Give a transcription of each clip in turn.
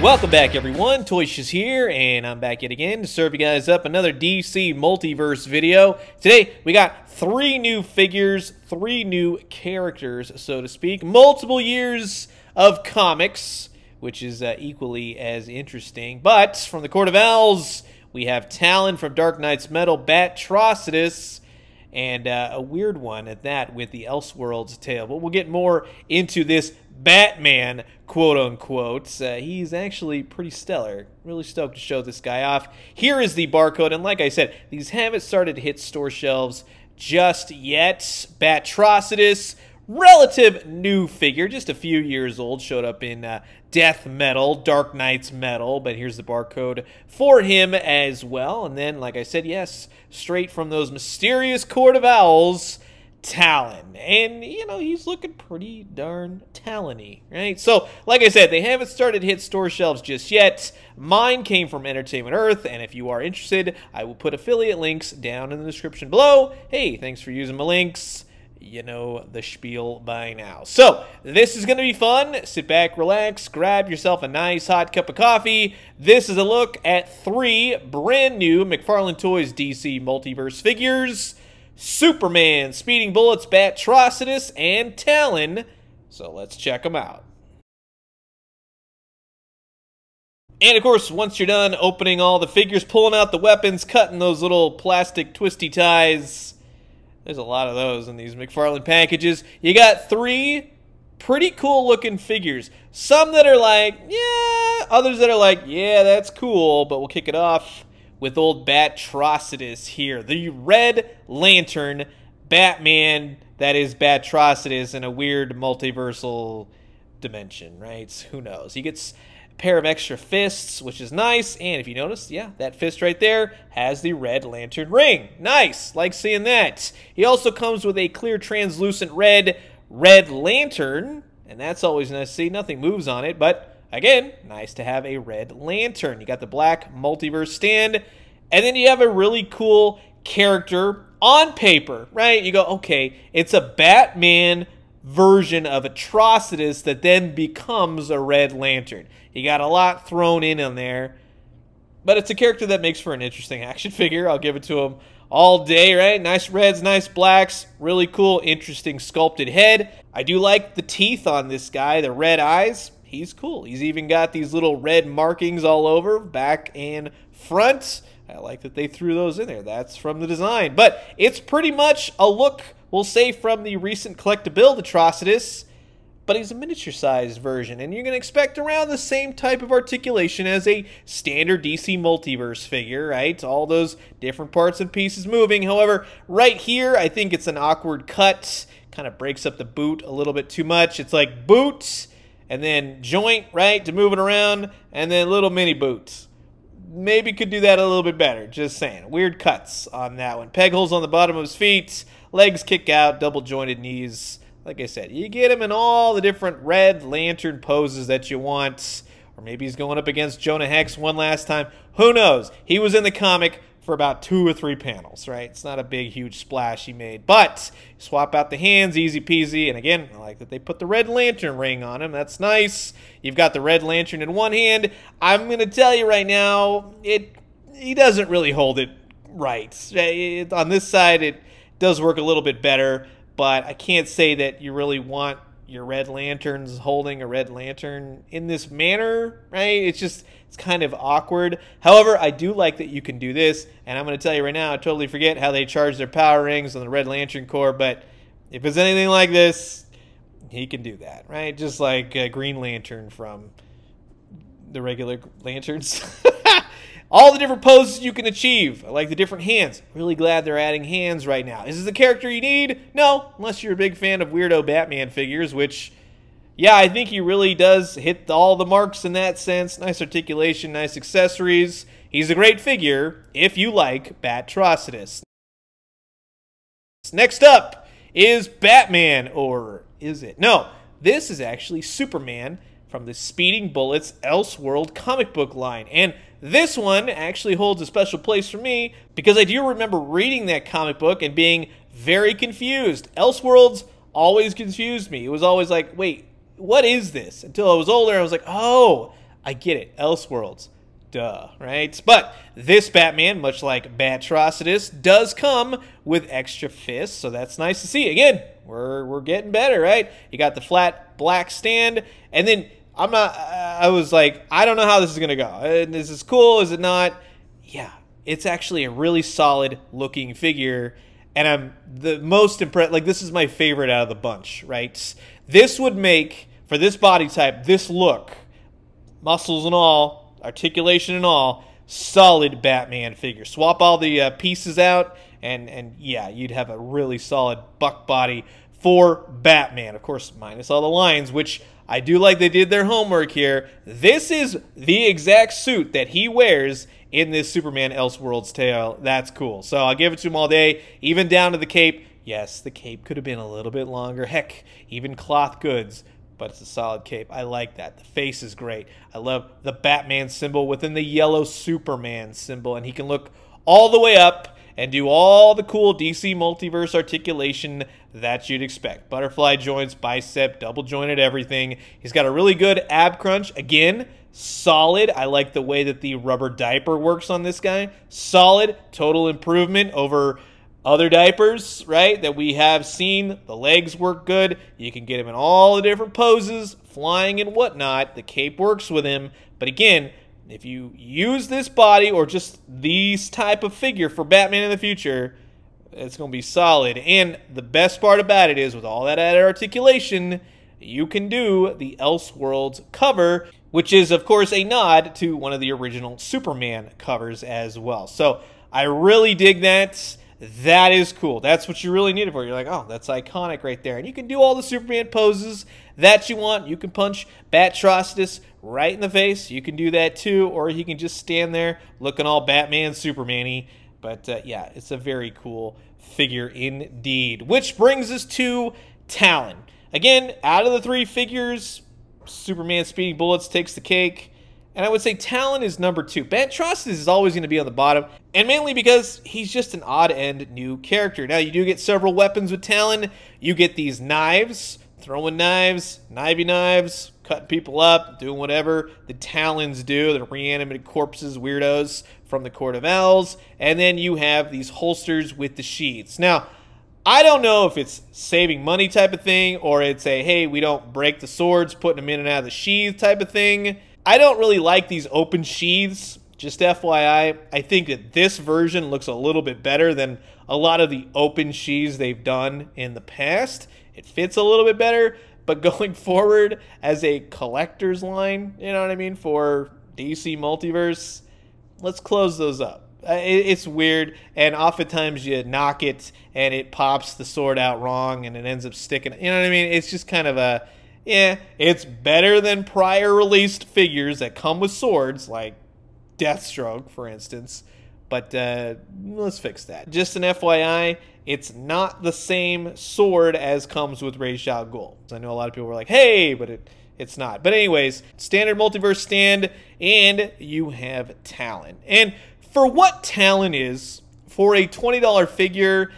Welcome back, everyone. Toyshiz here, and I'm back yet again to serve you guys up another DC Multiverse video. Today, we got three new figures, three new characters, so to speak, multiple years of comics, which is uh, equally as interesting. But from the Court of Owls, we have Talon from Dark Nights Metal, Batrocitus, and uh, a weird one at that with the Elseworlds tale. But we'll get more into this Batman, quote unquote. Uh, he's actually pretty stellar. Really stoked to show this guy off. Here is the barcode, and like I said, these haven't started to hit store shelves just yet. Batrocitus, relative new figure, just a few years old, showed up in uh, Death Metal, Dark Nights Metal, but here's the barcode for him as well. And then, like I said, yes, straight from those mysterious Court of Owls Talon. And, you know, he's looking pretty darn talony, right? So, like I said, they haven't started hit store shelves just yet. Mine came from Entertainment Earth, and if you are interested, I will put affiliate links down in the description below. Hey, thanks for using my links. You know the spiel by now. So, this is going to be fun. Sit back, relax, grab yourself a nice hot cup of coffee. This is a look at three brand new McFarlane Toys DC Multiverse figures. Superman, Speeding Bullets, Batrocitus, and Talon. So let's check them out. And of course, once you're done opening all the figures, pulling out the weapons, cutting those little plastic twisty ties, there's a lot of those in these McFarlane packages. You got three pretty cool looking figures. Some that are like, yeah, others that are like, yeah, that's cool, but we'll kick it off with old Batrocitus here. The Red Lantern Batman that is Batrocitus in a weird multiversal dimension, right? Who knows? He gets a pair of extra fists, which is nice. And if you notice, yeah, that fist right there has the Red Lantern ring. Nice. Like seeing that. He also comes with a clear translucent red Red Lantern. And that's always nice to see. Nothing moves on it, but Again, nice to have a red lantern. You got the black multiverse stand, and then you have a really cool character on paper, right? You go, okay, it's a Batman version of Atrocitus that then becomes a red lantern. You got a lot thrown in on there, but it's a character that makes for an interesting action figure. I'll give it to him all day, right? Nice reds, nice blacks, really cool, interesting sculpted head. I do like the teeth on this guy, the red eyes he's cool. He's even got these little red markings all over, back and front. I like that they threw those in there. That's from the design. But it's pretty much a look, we'll say, from the recent collectible Atrocitus, but he's a miniature-sized version, and you're going to expect around the same type of articulation as a standard DC Multiverse figure, right? All those different parts and pieces moving. However, right here, I think it's an awkward cut. Kind of breaks up the boot a little bit too much. It's like boots and then joint, right, to move it around, and then little mini boots. Maybe could do that a little bit better, just saying. Weird cuts on that one. Peg holes on the bottom of his feet, legs kick out, double jointed knees. Like I said, you get him in all the different red lantern poses that you want. Or maybe he's going up against Jonah Hex one last time. Who knows? He was in the comic for about two or three panels, right? It's not a big, huge splash he made. But swap out the hands, easy peasy. And again, I like that they put the Red Lantern ring on him. That's nice. You've got the Red Lantern in one hand. I'm going to tell you right now, it he doesn't really hold it right. It, on this side, it does work a little bit better, but I can't say that you really want your red lanterns holding a red lantern in this manner, right? It's just it's kind of awkward. However, I do like that you can do this, and I'm going to tell you right now, I totally forget how they charge their power rings on the red lantern Corps, but if it's anything like this, he can do that, right? Just like a Green Lantern from the regular lanterns. all the different poses you can achieve. I like the different hands. Really glad they're adding hands right now. Is this the character you need? No, unless you're a big fan of weirdo Batman figures, which, yeah, I think he really does hit all the marks in that sense. Nice articulation, nice accessories. He's a great figure if you like Batrocitus. Next up is Batman, or is it? No, this is actually Superman from the Speeding Bullets Elseworld comic book line. And this one actually holds a special place for me because I do remember reading that comic book and being very confused. Elseworlds always confused me. It was always like, wait, what is this? Until I was older, I was like, oh, I get it. Elseworlds. Duh, right? But this Batman, much like Batrocitus, does come with extra fists, so that's nice to see. Again, we're we're getting better, right? You got the flat black stand, and then I'm not. I was like, I don't know how this is gonna go. Is this is cool? Is it not? Yeah, it's actually a really solid looking figure, and I'm the most impressed. Like this is my favorite out of the bunch, right? This would make for this body type, this look, muscles and all, articulation and all, solid Batman figure. Swap all the uh, pieces out, and and yeah, you'd have a really solid buck body for Batman. Of course, minus all the lines, which I do like they did their homework here. This is the exact suit that he wears in this Superman Elseworlds tale. That's cool. So I'll give it to him all day, even down to the cape. Yes, the cape could have been a little bit longer. Heck, even cloth goods but it's a solid cape. I like that. The face is great. I love the Batman symbol within the yellow Superman symbol, and he can look all the way up and do all the cool DC multiverse articulation that you'd expect. Butterfly joints, bicep, double jointed everything. He's got a really good ab crunch. Again, solid. I like the way that the rubber diaper works on this guy. Solid, total improvement over other diapers, right, that we have seen. The legs work good. You can get him in all the different poses, flying and whatnot. The cape works with him. But again, if you use this body or just these type of figure for Batman in the future, it's going to be solid. And the best part about it is with all that added articulation, you can do the Elseworlds cover, which is, of course, a nod to one of the original Superman covers as well. So I really dig that. That is cool. That's what you really need it for. You're like, oh, that's iconic right there. And you can do all the Superman poses that you want. You can punch Batrocitus right in the face. You can do that too. Or he can just stand there looking all Batman, Superman-y. But uh, yeah, it's a very cool figure indeed. Which brings us to Talon. Again, out of the three figures, Superman Speeding Bullets takes the cake. And I would say Talon is number two. Batrocitus is always going to be on the bottom, and mainly because he's just an odd end new character. Now, you do get several weapons with Talon. You get these knives, throwing knives, knivey knives, cutting people up, doing whatever the Talons do. They're reanimated corpses, weirdos from the Court of Owls. And then you have these holsters with the sheaths. Now, I don't know if it's saving money type of thing or it's a, hey, we don't break the swords, putting them in and out of the sheath type of thing. I don't really like these open sheaths. Just FYI, I think that this version looks a little bit better than a lot of the open sheaths they've done in the past. It fits a little bit better, but going forward as a collector's line, you know what I mean, for DC Multiverse, let's close those up. It's weird, and oftentimes you knock it and it pops the sword out wrong and it ends up sticking. You know what I mean? It's just kind of a yeah, it's better than prior released figures that come with swords, like Deathstroke, for instance. But uh, let's fix that. Just an FYI, it's not the same sword as comes with Ra's al Ghul. I know a lot of people were like, hey, but it, it's not. But anyways, standard multiverse stand, and you have Talon. And for what Talon is, for a $20 figure,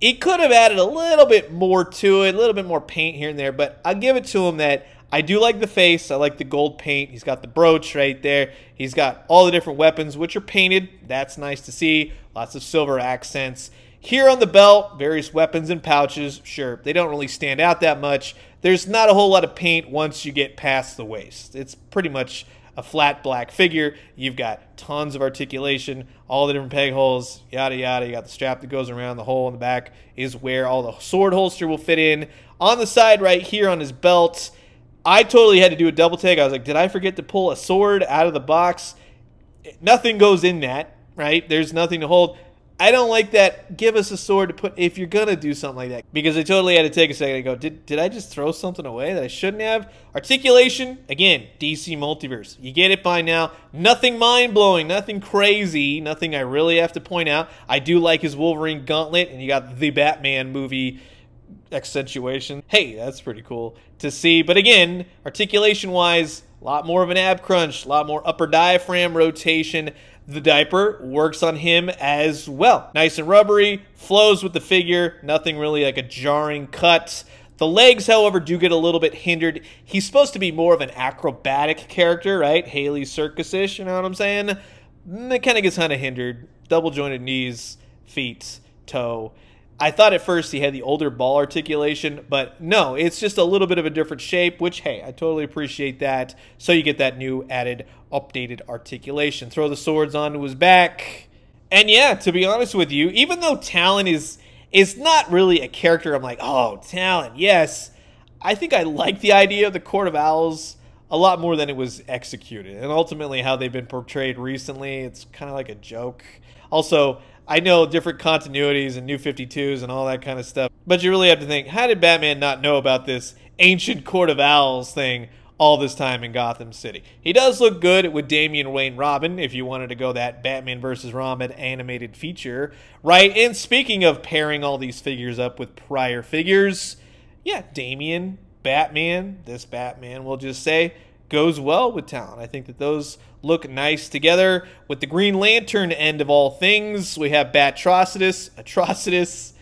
it could have added a little bit more to it, a little bit more paint here and there, but I'll give it to him that I do like the face. I like the gold paint. He's got the brooch right there. He's got all the different weapons, which are painted. That's nice to see. Lots of silver accents. Here on the belt, various weapons and pouches. Sure, they don't really stand out that much. There's not a whole lot of paint once you get past the waist. It's pretty much a flat black figure. You've got tons of articulation, all the different peg holes, yada yada. You got the strap that goes around. The hole in the back is where all the sword holster will fit in. On the side right here on his belt, I totally had to do a double take. I was like, did I forget to pull a sword out of the box? Nothing goes in that, right? There's nothing to hold. I don't like that. Give us a sword to put if you're gonna do something like that. Because I totally had to take a second and go, did did I just throw something away that I shouldn't have? Articulation, again, DC multiverse. You get it by now. Nothing mind blowing, nothing crazy, nothing I really have to point out. I do like his Wolverine gauntlet, and you got the Batman movie accentuation. Hey, that's pretty cool to see. But again, articulation wise, a lot more of an ab crunch, a lot more upper diaphragm rotation. The diaper works on him as well. Nice and rubbery, flows with the figure, nothing really like a jarring cut. The legs, however, do get a little bit hindered. He's supposed to be more of an acrobatic character, right? Haly Circus-ish, you know what I'm saying? Mm, it kind of gets kind of hindered. Double jointed knees, feet, toe. I thought at first he had the older ball articulation, but no, it's just a little bit of a different shape, which, hey, I totally appreciate that. So you get that new added, updated articulation. Throw the swords onto his back. And yeah, to be honest with you, even though Talon is is not really a character I'm like, oh, Talon, yes. I think I like the idea of the Court of Owls a lot more than it was executed. And ultimately how they've been portrayed recently, it's kind of like a joke. Also, I know different continuities and new 52s and all that kind of stuff, but you really have to think how did Batman not know about this ancient Court of Owls thing all this time in Gotham City? He does look good with Damian Wayne Robin if you wanted to go that Batman versus Robin animated feature, right? And speaking of pairing all these figures up with prior figures, yeah, Damian, Batman, this Batman, we'll just say, goes well with Talon. I think that those look nice together. With the Green Lantern end of all things, we have Batrocitus, Atrocitus,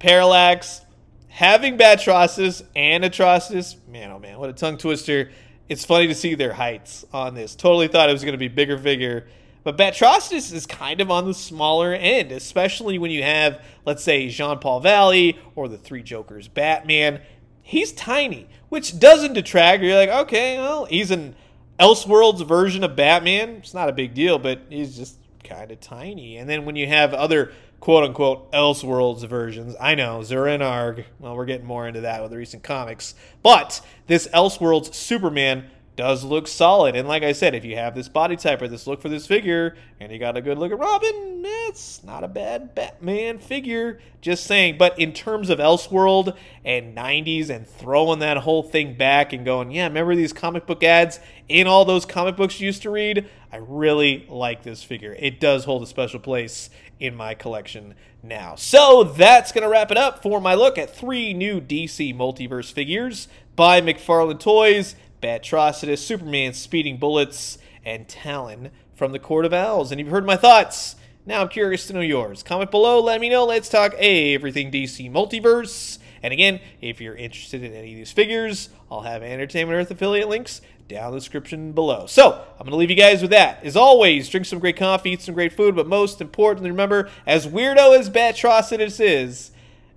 Parallax. Having Batrocitus and Atrocitus, man, oh man, what a tongue twister. It's funny to see their heights on this. Totally thought it was going to be bigger figure. But Batrocitus is kind of on the smaller end, especially when you have, let's say, Jean Paul Valley or the Three Jokers Batman. He's tiny, which doesn't detract. You're like, okay, well, he's an Elseworlds version of Batman, it's not a big deal, but he's just kind of tiny. And then when you have other quote unquote Elseworlds versions, I know, Zur-En-Arrh, well, we're getting more into that with the recent comics, but this Elseworlds Superman does look solid. And like I said, if you have this body type or this look for this figure, and you got a good look at Robin, it's not a bad Batman figure. Just saying. But in terms of Elseworld and 90s and throwing that whole thing back and going, yeah, remember these comic book ads in all those comic books you used to read? I really like this figure. It does hold a special place in my collection now. So that's going to wrap it up for my look at three new DC Multiverse figures by McFarlane Toys. Batrocitus, Superman, Speeding Bullets, and Talon from the Court of Owls. And you've heard my thoughts. Now I'm curious to know yours. Comment below, let me know. Let's talk everything DC Multiverse. And again, if you're interested in any of these figures, I'll have Entertainment Earth affiliate links down in the description below. So, I'm going to leave you guys with that. As always, drink some great coffee, eat some great food, but most importantly, remember, as weirdo as Batrocitus is,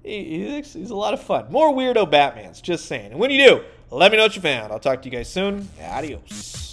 he's a lot of fun. More weirdo Batmans, just saying. And when you do, let me know what you found. I'll talk to you guys soon. Adios.